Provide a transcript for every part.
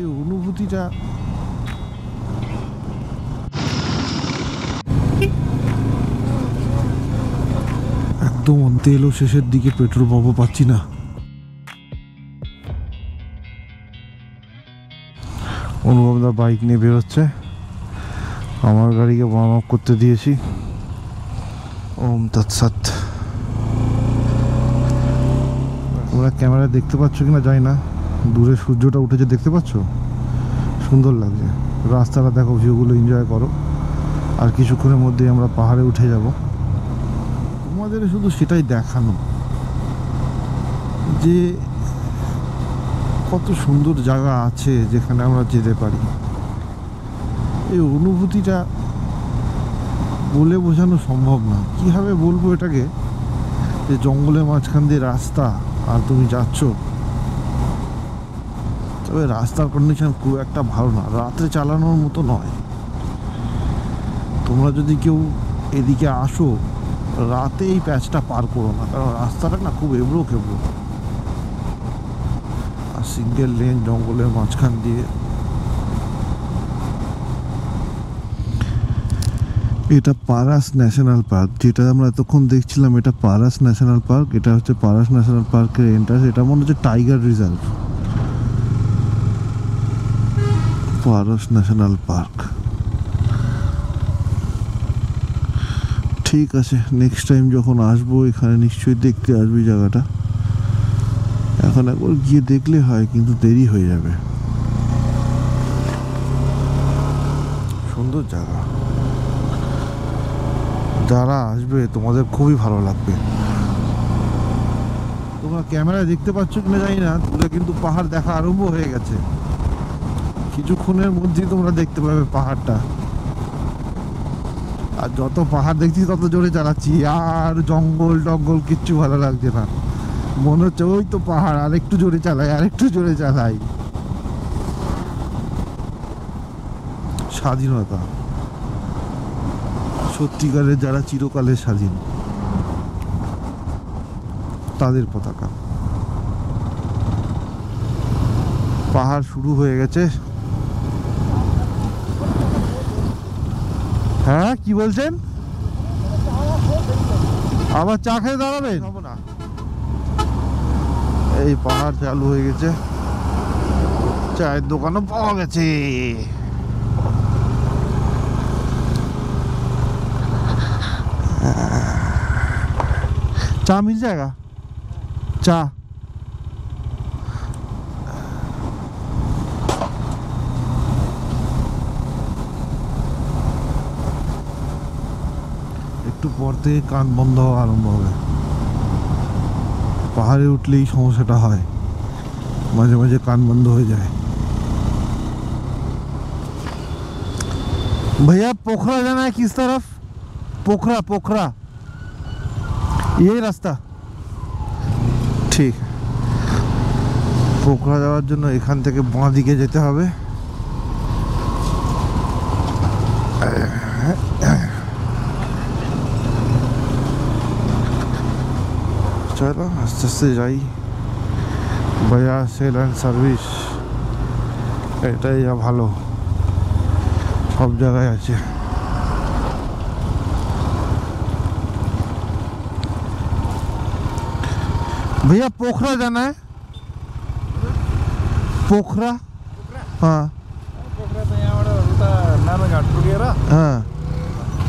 এই অনুভূতিটা একদম অন্তে এলো শেষের দিকে, পেট্রোল পাম্পও পাচ্ছি না। অনুভবদা বাইক নিয়ে বেরোচ্ছে। আমার গাড়িকে ওয়ার্ম আপ করতে দিয়েছি। ওম তৎসৎ। তোমরা ক্যামেরা দেখতে পাচ্ছ কিনা জানি না। দূরে সূর্যটা উঠেছে, দেখতে পাচ্ছ? সুন্দর লাগছে। রাস্তাটা দেখো ভিউগুলো এনজয় করো। আর কিছুক্ষণের মধ্যেই আমরা পাহাড়ে উঠে যাব। তোমাদের শুধু সেটাই দেখানো। যে কত সুন্দর জায়গা আছে যেখানে আমরা যেতে পারি। এই অনুভূতিটা বলে বোঝানো সম্ভব না। কীভাবে বলব এটাকে? যে জঙ্গলের মাঝখান দিয়ে রাস্তা আর তুমি যাচ্ছ তবে রাস্তার কন্ডিশন খুব একটা ভালো না। রাত্রে চালানোর মতো নয়। তোমরা যদি কেউ এদিকে আসো, রাতে এই প্যাচটা পার করো না, কারণ রাস্তাটা না খুব এবড়ো খেবড়ো। আর সিঙ্গেল লেন জঙ্গলের মাঝখান দিয়ে। এটা পারাস ন্যাশনাল পার্ক যেটা আমরা এতক্ষণ দেখছিলাম, এটা পারাস ন্যাশনাল পার্ক এটা হচ্ছে পারাস ন্যাশনাল পার্কের এন্ট্রান্স এটা মনে হচ্ছে tiger reserve Parsa national park ঠিক আছে নেক্সট টাইম যখন আসব, এখানে নিশ্চয়ই দেখতে আসবি জায়গাটা। এখন একবার গিয়ে দেখলে হয়, কিন্তু দেরি হয়ে যাবে। সুন্দর জায়গা। যারা আসবে, তোমাদের খুবই ভালো লাগবে। তোমরা ক্যামেরায় দেখতে পাচ্ছ কিনা জানি না, দূরে কিন্তু পাহাড় দেখা আরম্ভ হয়ে গেছে। কিছুক্ষণের মধ্যেই তোমরা দেখতে পাবে পাহাড়টা। আর যত পাহাড় দেখছি, তত জোরে চালাচ্ছি। আর জঙ্গল টঙ্গল কিচ্ছু ভালো লাগছে না। মনে হচ্ছে, ওই তো পাহাড়, আর একটু জোরে চালাই, আর একটু জোরে চালাই। স্বাধীনতা। সত্যিকারের যারা চিরকালের স্বাধীন, তাদের পতাকা। পাহাড় শুরু হয়ে গেছে। হ্যাঁ কি বলছেন? আবার চা খেয়ে দাঁড়াবেন? এই পাহাড় চালু হয়ে গেছে। চায়ের দোকানও পাওয়া গেছে। চা মিল জায়গা চা? একটু পর থেকে কান বন্ধ হওয়া আরম্ভ হবে পাহাড়ে উঠলেই সমস্যাটা হয় মাঝে মাঝে কান বন্ধ হয়ে যায় भैया पोखरा जाना है किस तरफ पोखरा पोखरा এই রাস্তা ঠিক পোখরা যাওয়ার জন্য এখান থেকে বাঁ দিকে যেতে হবে চলো আস্তে আস্তে যাই বাজা সেল অ্যান্ড সার্ভিস এটাই যা ভালো সব জায়গায় আছে भैया पोखरा जाना है पोखरा हाँ पोखरा त यहाँबाट उता नारायणघाट पुगेर हाँ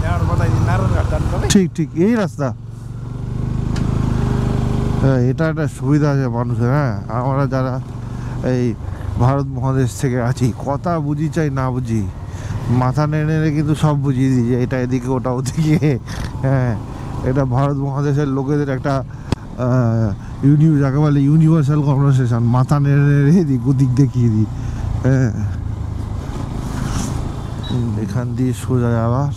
त्यहाँबाट बताइदिनु नारायणघाट जानुपर्ने ঠিক ঠিক এই রাস্তা হ্যাঁ এটা একটা সুবিধা আছে মানুষের হ্যাঁ। আমরা যারা এই ভারত মহাদেশ থেকে আছি, কথা বুঝি চাই, না বুঝি, মাথা নেড়ে নেড়ে কিন্তু সব বুঝিয়ে দিই যে এটা এদিকে, ওটা ওদিকে হ্যাঁ। এটা ভারত মহাদেশের লোকেদের একটা ইউনি যাকে বলে ইউনিভার্সাল কনভারসেশন মাথা নেড়ে নেড়ে এদিক ওদিক দেখিয়ে দিই হ্যাঁ। এখান দিয়ে সোজা আবার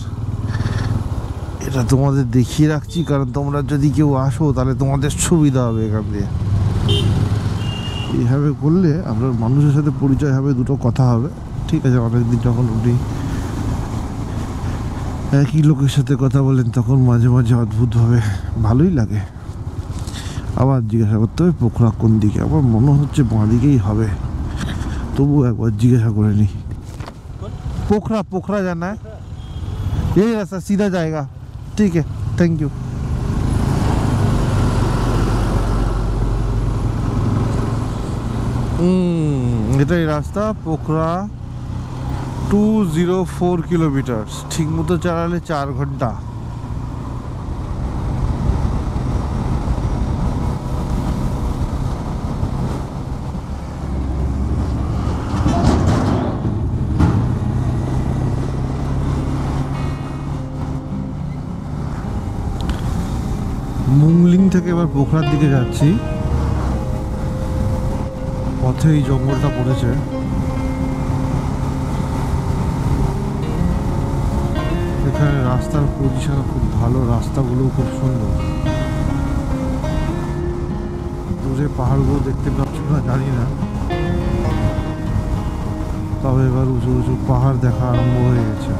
এটা তোমাদের দেখিয়ে রাখছি কারণ তোমরা যদি কেউ আসো তাহলে তোমাদের সুবিধা হবে এখান দিয়ে। এইভাবে করলে আপনার মানুষের সাথে পরিচয় হবে দুটো কথা হবে। ঠিক আছে অনেকদিন যখন উনি একই লোকের সাথে কথা বলেন তখন মাঝে মাঝে অদ্ভুতভাবে ভালোই লাগে। আবার জিজ্ঞাসা করতে হবে পোখরা কোন দিকে? আমার মনে হচ্ছে বাঁ দিকেই হবে। তবু একবার জিজ্ঞাসা করে নিই। পোখরা পোখরা জানায় এই রাস্তা সিধা জায়গা। ठीक है थैंक यू এটাই রাস্তা Pokhara two zero four kilometre ঠিক মতো চালালে চার ঘন্টা থেকে এবার পোখরার দিকে যাচ্ছি। পথে এই জঙ্গলটা পড়েছে। এখানে রাস্তার পজিশন খুব ভালো রাস্তাগুলো খুব সুন্দর। দূরে পাহাড়গুলো দেখতে পাচ্ছি না জানি না। তবে এবার উঁচু উঁচু পাহাড় দেখা আরম্ভ হয়ে গেছে।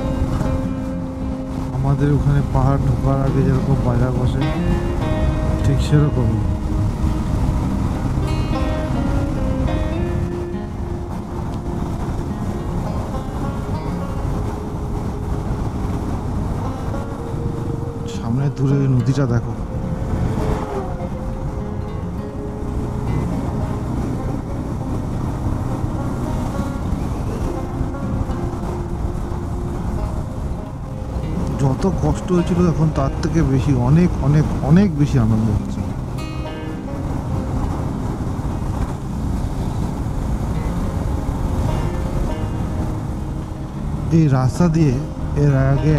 আমাদের ওখানে পাহাড় ঢোকার আগে যেরকম বাজার বসে ঠিক সেরকম। সামনে দূরে নদীটা দেখো। যত কষ্ট হয়েছিল, এখন তার থেকে বেশি অনেক অনেক অনেক বেশি আনন্দ হচ্ছে। এই রাস্তা দিয়ে, এর আগে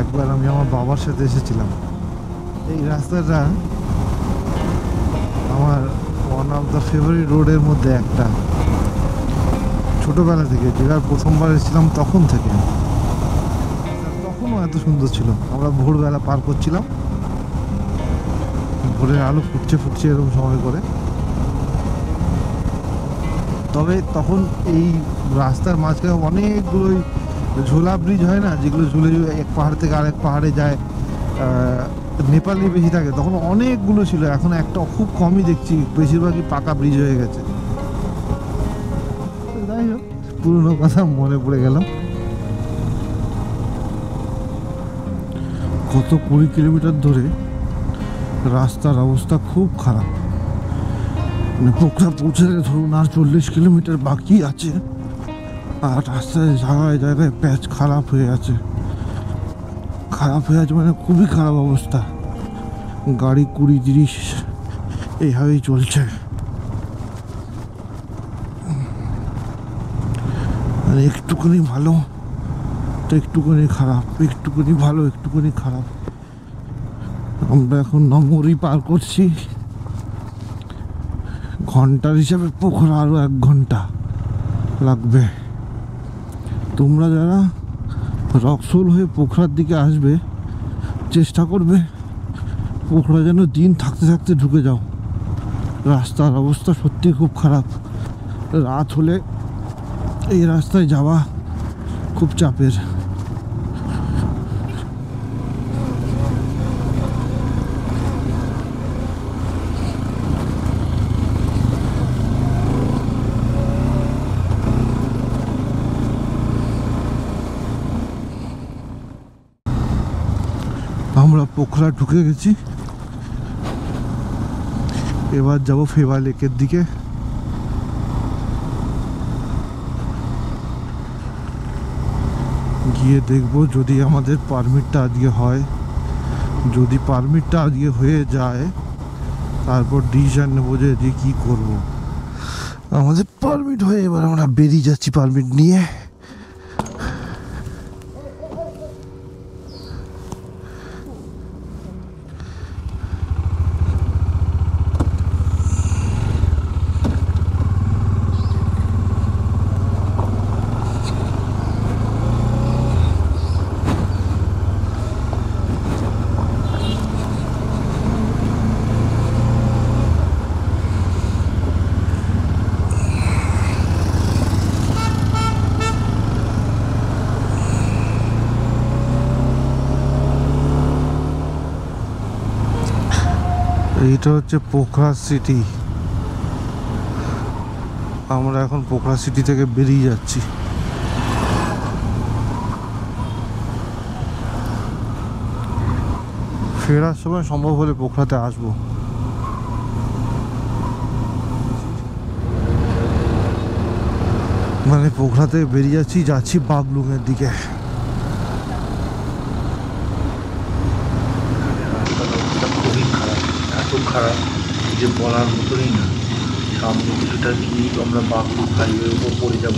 একবার আমি আমার বাবার সাথে এসেছিলাম। এই রাস্তাটা আমার ওয়ান অফ দ্য ফেভারিট রোডের মধ্যে একটা। ছোটোবেলা থেকে, যেটা প্রথমবার এসেছিলাম তখন থেকে। এত সুন্দর ছিল। আমরা ভোরবেলা পার করছিলাম। ভোরের আলো ফুটছে ফুটছে এরকম সময় করে। তবে তখন এই রাস্তার মাঝখানে অনেকগুলোই ঝোলা ব্রিজ হয় না? যেগুলো ঝুলে এক পাহাড় থেকে আরেক পাহাড়ে যায়। নেপালি বেশি থাকে। তখন অনেকগুলো ছিল। এখন একটা খুব কমই দেখছি। বেশিরভাগই পাকা ব্রিজ হয়ে গেছে। যাই হোক, পুরনো কথা মনে পড়ে গেল। গত কুড়ি কিলোমিটার ধরে রাস্তার অবস্থা খুব খারাপ। মানে পোখরা পৌঁছাতে ধরুন আর চল্লিশ কিলোমিটার বাকি আছে, আর রাস্তায় জায়গায় জায়গায় প্যাচ খারাপ হয়ে আছে। খারাপ হয়ে আছে মানে খুবই খারাপ অবস্থা। গাড়ি কুড়ি তিরিশ এইভাবেই চলছে। আর একটুখানি ভালো একটুখানি খারাপ, একটুখানি ভালো, একটুখানি খারাপ। আমরা এখন নমরি পার করছি। ঘণ্টার হিসাবে পোখরা আরও এক ঘণ্টা লাগবে। তোমরা যারা রক্সোল হয়ে পোখরার দিকে আসবে, চেষ্টা করবে পোখরা যেন দিন থাকতে থাকতে ঢুকে যাও। রাস্তার অবস্থা সত্যি খুব খারাপ। রাত হলে এই রাস্তায় যাওয়া খুব চাপের। আমরা পোখরা ঢুকে গেছি। এবার যাব ফেবা লেকের দিকে। গিয়ে দেখব যদি আমাদের পারমিটটা আজকে হয়। যদি পারমিটটা আজকে হয়ে যায়, তারপর ডিসিশন নেব যে আজকে কী করব। আমাদের পারমিট হয়ে এবার আমরা বেরিয়ে যাচ্ছি পারমিট নিয়ে। এইটা হচ্ছে পোখরা সিটি আমরা এখন পোখরা সিটি থেকে বেরিয়ে যাচ্ছি। ফেরার সময় সম্ভব হলে পোখরাতে আসব। মানে পোখরাতে বেরিয়ে যাচ্ছি যাচ্ছি বাগলুংয়ের দিকে রাস্তার অবস্থা খুবই খারাপ এত খারাপ যে বলার মতনই না। সামনে কিছুটা কি আমরা বাঁকুড় হাইওয়ের উপর পড়ে যাব?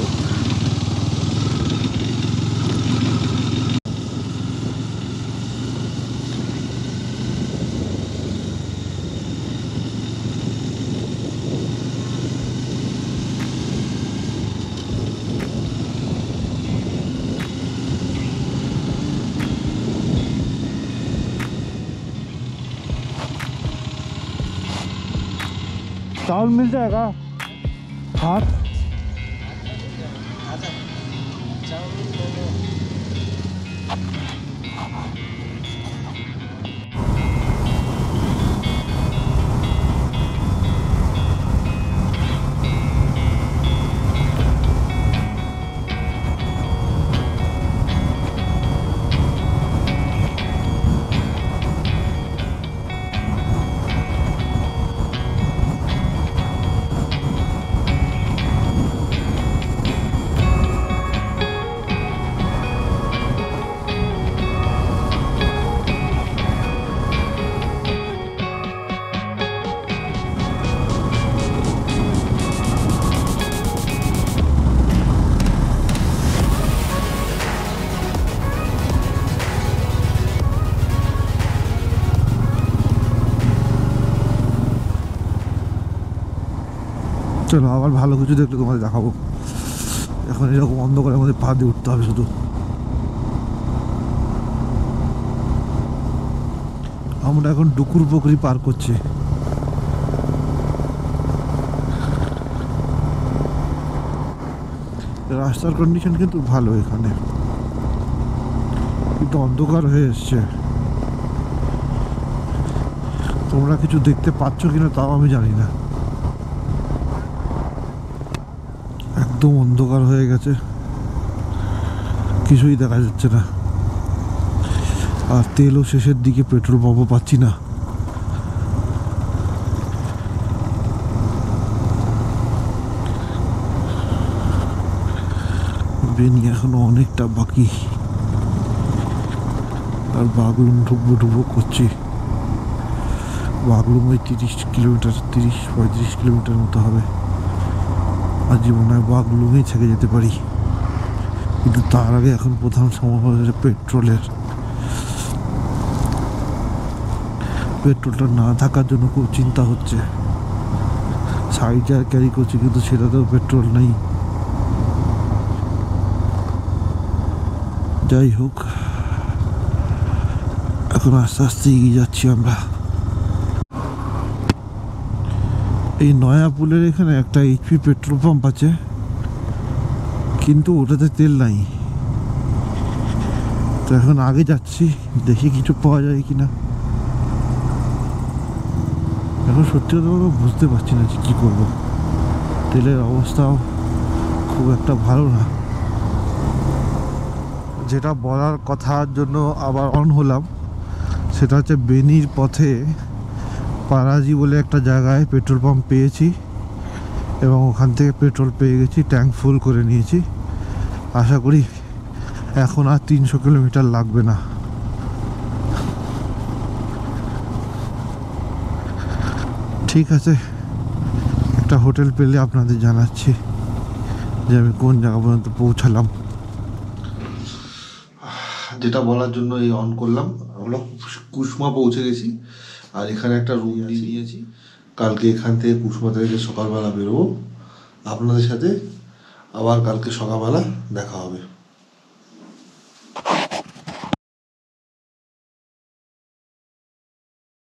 चावल मिल जाएगा। भात চলো, আবার ভালো কিছু দেখলে তোমাদের দেখাবো। এখন এরকম অন্ধকারের মধ্যে পা দিয়ে উঠতে হবে শুধু। আমরা এখন ডুকুর পুকুরি পার করছি। রাস্তার কন্ডিশন কিন্তু ভালো এখানে। কিন্তু অন্ধকার হয়ে এসছে। তোমরা কিছু দেখতে পাচ্ছ কিনা তাও আমি জানি না। একদম অন্ধকার হয়ে গেছে। কিছুই দেখা যাচ্ছে না। আর তেলও শেষের দিকে পেট্রোল পাম্পও পাচ্ছি না। বেনি এখনও অনেকটা বাকি। আর বাগলুম ঢুকবো ঢুকবো করছি। বাগলুম ওই তিরিশ কিলোমিটার, তিরিশ পঁয়ত্রিশ কিলোমিটার মতো হবে। আর জীবনে বাগলুমেই থেকে যেতে পারি। কিন্তু তার আগে এখন প্রধান সমস্যা হচ্ছে পেট্রোলের। পেট্রোলটা না থাকার জন্য খুব চিন্তা হচ্ছে। সাইড আর ক্যারি করছি, কিন্তু সেটাতেও পেট্রোল নেই। যাই হোক, এখন আস্তে আস্তে এগিয়ে যাচ্ছি আমরা। এই নয়াপুলের এখানে একটা এইচপি পেট্রোল পাম্প আছে, কিন্তু ওটাতে তেল নাই। তো এখন আগে যাচ্ছি, দেখি কিছু পাওয়া যায় কিনা। এখন সত্যি কথা বুঝতে পারছি না যে কী করব। তেলের অবস্থাও খুব একটা ভালো না। যেটা বলার কথার জন্য আবার অন হলাম, সেটা হচ্ছে বেনির পথে পারাজি বলে একটা জায়গায় পেট্রোল পাম্প পেয়েছি এবং ওখান থেকে পেট্রোল পেয়ে গেছি, ট্যাঙ্ক ফুল করে নিয়েছি। আশা করি এখন আর তিনশো কিলোমিটার লাগবে না। ঠিক আছে, একটা হোটেল পেলে আপনাদের জানাচ্ছি যে আমি কোন জায়গা পর্যন্ত পৌঁছালাম। যেটা বলার জন্য এই অন করলাম। আমরা কুসমা পৌঁছে গেছি। আর এখানে একটা রুম নিয়ে নিয়েছি। কালকে এখান থেকে কুসমা থেকে সকালবেলা বেরোবো। আপনাদের সাথে আবার কালকে সকালবেলা দেখা হবে।